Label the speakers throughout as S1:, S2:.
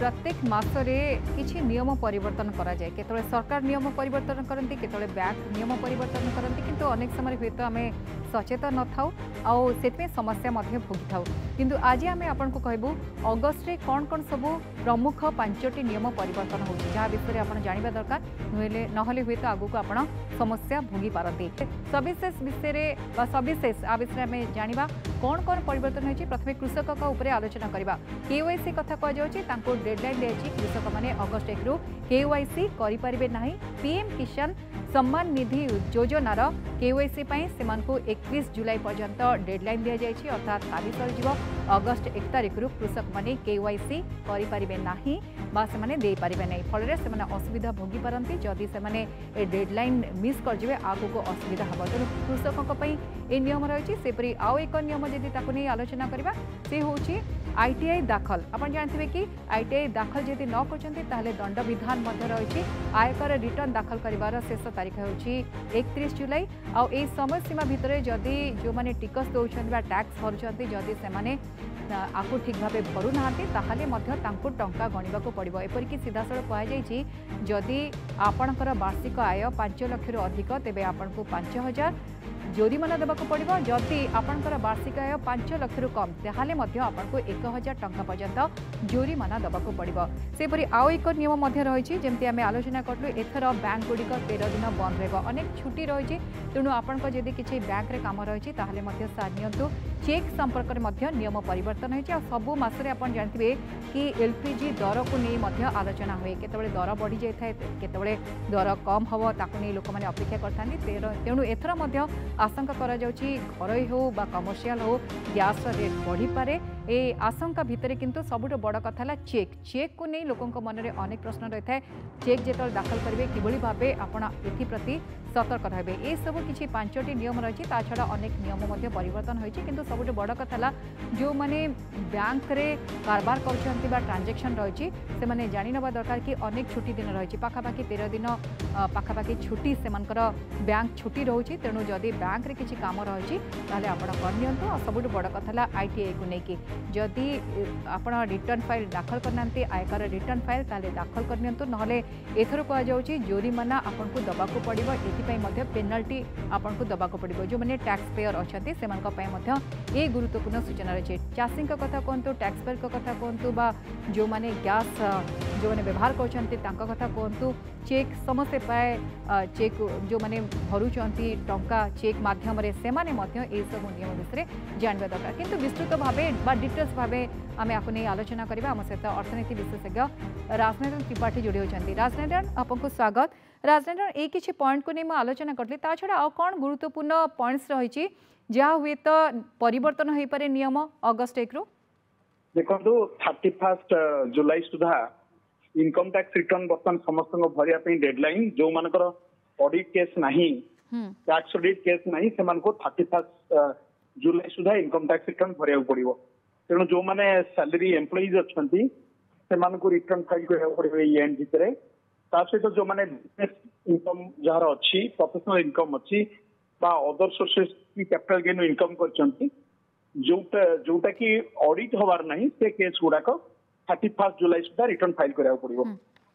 S1: প্রত্যেক মাসরে কিছু নিয়ম পরিবর্তন করা যায় কেতবে সরকার নিয়ম পরিবর্তন করতে কেতবে ব্যাঙ্ক নিয়ম পরিবর্তন করতে কিন্তু অনেক সময় হয়তো আমি সচেতন নথাও আও সেই সমস্যা ভোগি থাও কিন্তু আজ আমি আপনার কহবু অগস্টে কণ কণ সবু প্রমুখ পাঁচটি নিয়ম পরিবর্তন হচ্ছে যা বিষয়ে আপনার জাঁয়া দরকার নহলে নহলে হয়তো আগুক আপনার সমস্যা ভোগি পারতে সবিশেষ বিষয়ে বা সবিশেষ আ বিষয়ে আমি জাঁয়া কোণ কোণ পরিবর্তন হয়েছে প্রথমে কৃষকক উপরে আলোচনা করা কেওয়াইসি কথা কুযাচ্ছে তাঁর ডেডলাইন দিয়েছে কৃষক মানে অগস্ট একরু কেওয়াইসি করে না পিএম কিষান সম্মান নিধি যোজনার কেওয়াইসি সেমান একত্রিশ জুলাই পর্যন্ত ডেডলাইন দিয়েছে অর্থাৎ দাবি সরিযোগ অগস্ট এক তারিখর কৃষক মানে কেওয়াইসি করে না বা সে ফলে সে অসুবিধা ভোগিপার যদি সে ডেডলাইন মিস করবে আগুক অসুবিধা হব তেমন কৃষকঙ্ এই নিয়ম রয়েছে সেপরি আও এক নিয়ম যদি তাকে নিয়ে আলোচনা করা সে হচ্ছে আইটিআই দাখল আপনার জাঁথিবে কি আইটিআই দাখল যদি ন করছেন তাহলে দণ্ডবিধান রয়েছে আয়কর রিটর্ন দাখল করার শেষ তারিখ হচ্ছে একত্রিশ জুলাই ଆଉ ଏଇ ସମୟସୀମା ଭିତରେ ଯଦି ଯେଉଁମାନେ ଟିକସ ଦେଉଛନ୍ତି ବା ଟ୍ୟାକ୍ସ ଭରୁଛନ୍ତି ଯଦି ସେମାନେ ଆକୁ ଠିକ୍ ଭାବେ ଭରୁନାହାନ୍ତି ତାହେଲେ ମଧ୍ୟ ତାଙ୍କୁ ଟଙ୍କା ଗଣିବାକୁ ପଡ଼ିବ ଏପରିକି ସିଧାସଳଖ କୁହାଯାଇଛି ଯଦି ଆପଣଙ୍କର ବାର୍ଷିକ ଆୟ ପାଞ୍ଚ ଲକ୍ଷରୁ ଅଧିକ ତେବେ ଆପଣଙ୍କୁ ପାଞ୍ଚ ହଜାର জরিমানা দেওয়া পড়ব যদি আপনার বার্ষিক আয় পাঁচ লক্ষর কম তাহলে আপনার এক হাজার টঙ্কা পর্যন্ত জরিমানা দেওয়া পড়ব সেপরি আও এক নিয়ম রয়েছে যেমি আমি আলোচনা করলু এথর ব্যাঙ্কগুড়ি তের দিন বন্ধ রহব অনেক ছুটি রয়েছে তেমন আপনার যদি কিছু ব্যাঙ্করে কাম রয়েছে তাহলে সারি নিউ চেক সম্পর্কের নিয়ম পরিবর্তন হয়েছে সবু মাসে আপনার জাঁথে কি এলপিজি দরকু নিয়ে আলোচনা হুয়ে কেতবে দর বড়ি যাই কেতবে দর কম হব তাকে নিয়ে লোক মানে অপেক্ষা করে থাকে তেমন এথর আশঙ্কা করা যাচ্ছে ঘরোই হো বা কমর্সিয়াল হো গ্যাসর রেট বড়িপারে এই আশঙ্কা ভিতরে কিন্তু সবুঠ বড় কথা হল চেক চেক কু নেই লোক মনে অনেক প্রশ্ন রয়েছে চেক যেত দাখল করবে কিভাবে ভাবে আপনার এথিপ্রতি সতর্ক রহবে এইসব কিছু পাঁচটি নিয়ম রয়েছে তা ছাড়া অনেক নিয়ম পরিবর্তন হয়েছে কিন্তু সবুঠ বড় কথা হল যে ব্যাঙ্করে কারবার করছেন বা ট্রানজাকশন রয়েছে সে জাঁ নেওয়া দরকার কি অনেক ছুটি দিন রয়েছে পাখাপাখি তের দিন পাখাপাখি ছুটি সে ব্যাঙ্ক ছুটি রয়েছে তেমন যদি ব্যাঙ্করে কিছু কাম রয়েছে তাহলে আপনার করে নিও আর সবুঠ বড় কথা হল আইটিআই কু নেই जदि आपण रिटर्न फाइल दाखल करना आयकर रिटर्न फाइल ताले दाखल करनी ना कह कहुच्छे जोरीमाना आपन को दवा पड़ो ये पेनाल्टी आपन को दवा पड़ो जो मैंने टैक्स पेयर अच्छा से ये गुरुत्वपूर्ण सूचना रही है चाषी कथा कहतु टैक्स पेयर कथा कहतु जो मैंने गैस जो मैंने व्यवहार करहतु चेक समस्ते प्राय चेक जो मैंने भरुँ टा चेक मध्यम से सब निम विषय जानवा दरकार कितु विस्तृत भावे डिटेल्स भाव आम आपको नहीं आलोचना करवा सहित अर्थनीति विशेषज्ञ राजनारायण त्रिपाठी जोड़े होती राजनारायण आपको स्वागत राजनारायण ये किसी पॉइंट को नहीं मुझे आलोचना करी ता छड़ा आउ कौन गुरुत्वपूर्ण पॉइंट्स रही जहाँ हुए तो परिवर्तन हो पारे नियम अगस्ट एक रु
S2: देखो थर्टी फास्ट जुलाई सुधा इनकम टैक्स रिटर्न बर्तमान समस्त भरियालैन जो मान ऑडिट केस नहीं टैक्स ऑडिट केस नहीं से थर्टी फास्ट जुलाई सुधा इनकम टैक्स रिटर्न भरिया पड़ो तेणु जो मैंने सैलरी एम्प्लयिज अच्छा से रिटर्न फाइल करें सहित जो मैंने बिजनेस इनकम जार अच्छी प्रफेसनाल इनकम अच्छी अदर सोर्सेस की कैपिटाल गेन इनकम करोटा कि अडिट हबार ना से केस गुड़ाक থার্টি ଫାର୍ଷ୍ଟ ଜୁଲାଇ ସୁଦ୍ଧା ରିଟର୍ଣ୍ଣ ଫାଇଲ କରିବାକୁ ପଡିବ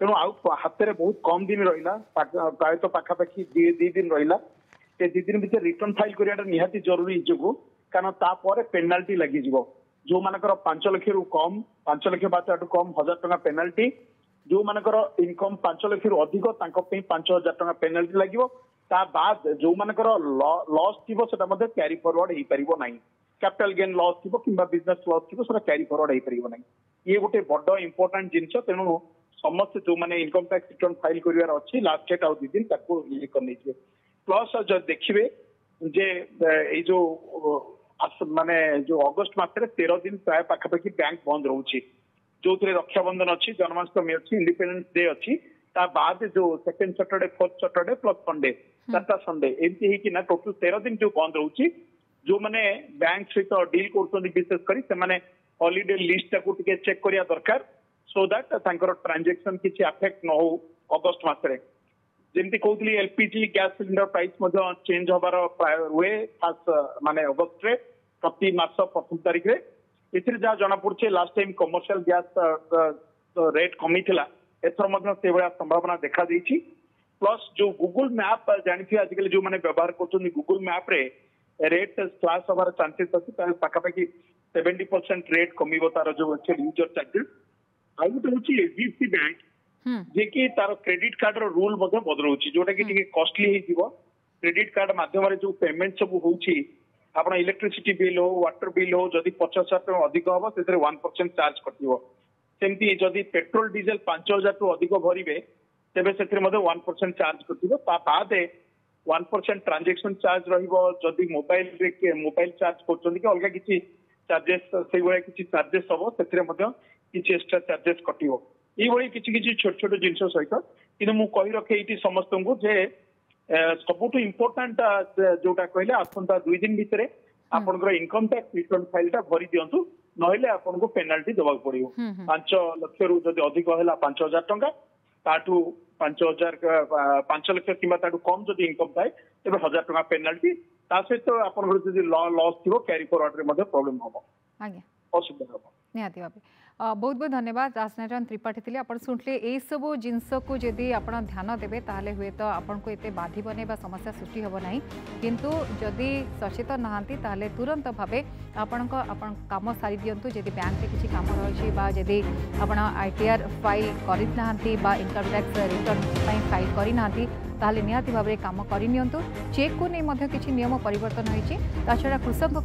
S2: ତେଣୁ ଆଉ ହାତରେ ବହୁତ କମ ଦିନ ରହିଲା ପ୍ରାୟତଃ ପାଖାପାଖି ଦି ଦିନ ରହିଲା ସେ ଦି ଦିନ ଭିତରେ ରିଟର୍ଣ୍ଣ ଫାଇଲ କରିବାଟା ନିହାତି ଜରୁରୀ ଯୋଗୁଁ କାରଣ ତାପରେ ପେନାଲ୍ଟି ଲାଗିଯିବ ଯୋଉମାନଙ୍କର ପାଞ୍ଚ ଲକ୍ଷରୁ କମ୍ ପାଞ୍ଚ ଲକ୍ଷ ବା ତାଠୁ କମ୍ ହଜାର ଟଙ୍କା ପେନାଲ୍ଟି ଯୋଉମାନଙ୍କର ଇନକମ୍ ପାଞ୍ଚ ଲକ୍ଷରୁ ଅଧିକ ତାଙ୍କ ପାଇଁ ପାଞ୍ଚ ହଜାର ଟଙ୍କା ପେନାଲ୍ଟି ଲାଗିବ ତା ବାଦ ଯୋଉମାନଙ୍କର ଲସ୍ ଥିବ ସେଟା ମଧ୍ୟ କ୍ୟାରି ଫରୱାର୍ଡ ହେଇପାରିବ ନାହିଁ କ୍ୟାପିଟାଲ ଗେନ୍ ଲସ୍ ଥିବ କିମ୍ବା ବିଜନେସ୍ ଲସ୍ ଥିବ ସେଟା କ୍ୟାରି ଫରୱାର୍ଡ ହେଇପାରିବ ନାହିଁ ଇଏ ଗୋଟେ ବଡ ଇମ୍ପୋର୍ଟାଣ୍ଟ ଜିନିଷ ତେଣୁ ସମସ୍ତେ ଯୋଉମାନେ ଇନକମ୍ ଟ୍ୟାକ୍ସ ରିଟର୍ଣ୍ଣ ଫାଇଲ୍ କରିବାର ଅଛି ଲାଷ୍ଟ ଡେଟ୍ ଆଉ ଦୁଇ ଦିନ ତାକୁ ଇଏ କରିନେଇଥିବେ ପ୍ଲସ୍ ଯଦି ଦେଖିବେ ଯେ ଏଇ ଯୋଉ ମାନେ ଯୋଉ ଅଗଷ୍ଟ ମାସରେ ତେର ଦିନ ପ୍ରାୟ ପାଖାପାଖି ବ୍ୟାଙ୍କ ବନ୍ଦ ରହୁଛି ଯୋଉଥିରେ ରକ୍ଷାବନ୍ଧନ ଅଛି ଜନ୍ମାଷ୍ଟମୀ ଅଛି ଇଣ୍ଡିପେଣ୍ଡେନ୍ସ ଡେ ଅଛି ତା ବାଦ ଯୋଉ second Saturday fourth Saturday plus Sunday ଚାରିଟା ସଣ୍ଡେ ଏମିତି ହେଇକିନା ଟୋଟାଲ ତେର ଦିନ ଯୋଉ ବନ୍ଦ ରହୁଛି ଯୋଉମାନେ ବ୍ୟାଙ୍କ ସହିତ ଡିଲ୍ କରୁଛନ୍ତି ବିଶେଷ କରି ସେମାନେ ହଲିଡେ ଲିଷ୍ଟଟାକୁ ଟିକେ ଚେକ୍ କରିବା ଦରକାର ସୋ ଦ୍ୟାଟ ତାଙ୍କର ଟ୍ରାଞ୍ଜାକ୍ସନ କିଛି ଆଫେକ୍ଟ ନ ହଉ ଅଗଷ୍ଟ ମାସରେ ଯେମିତି କହୁଥିଲି ଏଲପିଜି ଗ୍ୟାସ୍ ସିଲିଣ୍ଡର ପ୍ରାଇସ୍ ମଧ୍ୟ ଚେଞ୍ଜ ହବାର ରୁହେ ଖାସ ମାନେ ଅଗଷ୍ଟରେ ପ୍ରତି ମାସ ପ୍ରଥମ ତାରିଖରେ ଏଥିରେ ଯାହା ଜଣାପଡୁଛି last time commercial gas rate କମିଥିଲା एथर से संभावना देखाई प्लस जो गुगुल मैप जानते आजिकल जो मैंने व्यवहार कर गुगुल मैप रेट क्लास हमार चेस अच्छी पाखापाखि सेवेन्टी परसेंट रेट कम तार जो अच्छे यूजर चार्जेस आउ गोटे हूँ
S1: एच
S2: डी बैंक जे कि तार क्रेडिट कार्ड रूल बदलू जोटा कि कस्टली क्रेडिट कार्ड मध्यम जो पेमेंट सब हूँ आप इलेक्ट्रिसीटी बिल हो व्टर बिल हो जदि पचास हजार टाइम अधिक हम से वन परसेंट चार्ज कटो ସେମିତି ଯଦି ପେଟ୍ରୋଲ ଡିଜେଲ ପାଞ୍ଚ ହଜାରରୁ ଅଧିକ ଭରିବେ ତେବେ ସେଥିରେ ମଧ୍ୟ ୱାନ୍ ପରସେଣ୍ଟ ଚାର୍ଜ କଟିବ ତା ବାଦେ ୱାନ୍ ପରସେଣ୍ଟ ଟ୍ରାଞ୍ଜାକ୍ସନ ଚାର୍ଜ ରହିବ ଯଦି ମୋବାଇଲରେ ମୋବାଇଲ ଚାର୍ଜ କରୁଛନ୍ତି କି ଅଲଗା କିଛି ଚାର୍ଜେସ୍ ସେଇଭଳିଆ କିଛି ଚାର୍ଜେସ୍ ହବ ସେଥିରେ ମଧ୍ୟ କିଛି ଏକ୍ସଟ୍ରା ଚାର୍ଜେସ୍ କଟିବ ଏଇଭଳି କିଛି କିଛି ଛୋଟ ଛୋଟ ଜିନିଷ ସହିତ କିନ୍ତୁ ମୁଁ କହି ରଖେ ଏଇଠି ସମସ୍ତଙ୍କୁ ଯେ ସବୁଠୁ ଇମ୍ପୋର୍ଟାଣ୍ଟ ଯୋଉଟା କହିଲେ ଆସନ୍ତା ଦୁଇ ଦିନ ଭିତରେ ଆପଣଙ୍କର ଇନକମ୍ ଟ୍ୟାକ୍ସ ରିଟର୍ଣ୍ଣ ଫାଇଲଟା ଭରି ଦିଅନ୍ତୁ ନହେଲେ ଆପଣଙ୍କୁ ପେନାଲ୍ଟି ଦେବାକୁ ପଡିବ ପାଞ୍ଚ ଲକ୍ଷରୁ ଯଦି ଅଧିକ ହେଲା ପାଞ୍ଚ ହଜାର ଟଙ୍କା ତାଠୁ ପାଞ୍ଚ ହଜାର ପାଞ୍ଚ ଲକ୍ଷ କିମ୍ବା ତାଠୁ କମ୍ ଯଦି ଇନକମ୍ ଥାଏ ତେବେ ହଜାର ଟଙ୍କା ପେନାଲ୍ଟି ତା ସହିତ ଆପଣଙ୍କର ଯଦି ଲସ୍ ଥିବ କ୍ୟାରି ଫରୱାର୍ଡରେ ମଧ୍ୟ ପ୍ରୋବ୍ଲେମ୍ ହବ ଅସୁବିଧା ହବ
S1: ନିହାତି ଭାବେ ବହୁତ ବହୁତ ଧନ୍ୟବାଦ ରାଜନାରାୟଣ ତ୍ରିପାଠୀ ଥିଲେ ଆପଣ ଶୁଣିଲେ ଏଇସବୁ ଜିନିଷକୁ ଯଦି ଆପଣ ଧ୍ୟାନ ଦେବେ ତାହେଲେ ହୁଏତ ଆପଣଙ୍କୁ ଏତେ ବାଧିବନି ବା ସମସ୍ୟା ସୃଷ୍ଟି ହେବ ନାହିଁ କିନ୍ତୁ ଯଦି ସଚେତନ ନାହାନ୍ତି ତାହେଲେ ତୁରନ୍ତ ଭାବେ ଆପଣଙ୍କ ଆପଣ କାମ ସାରି ଦିଅନ୍ତୁ ଯଦି ବ୍ୟାଙ୍କରେ କିଛି କାମ ରହିଛି ବା ଯଦି ଆପଣ ଆଇ ଟି ଆର୍ ଫାଇଲ୍ କରିନାହାନ୍ତି ବା ଇନକମ୍ ଟ୍ୟାକ୍ସ ରିଟର୍ଣ୍ଣ ପାଇଁ ଫାଇଲ୍ କରିନାହାନ୍ତି তাহলে নিহতি ভাবে কাম করে নিতু চেকু নিয়ে কিছু নিয়ম পরিবর্তন হয়েছে তাছাড়া কৃষকঙ্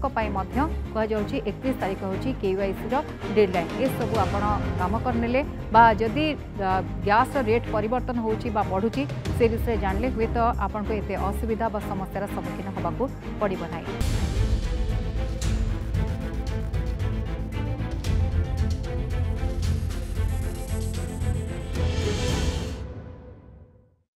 S1: কুযাচ্ছে একত্রিশ তারিখ হচ্ছে কেওয়াইসির ডেডলাইন এসবু আপনার কাম করে বা যদি গ্যাস রেট পরিবর্তন হচ্ছে বা বড়ুচি সে বিষয়ে জাঁলে হুয়েত আপনার এতে অসুবিধা বা সমস্যার সম্মুখীন হওয়া পড়ব না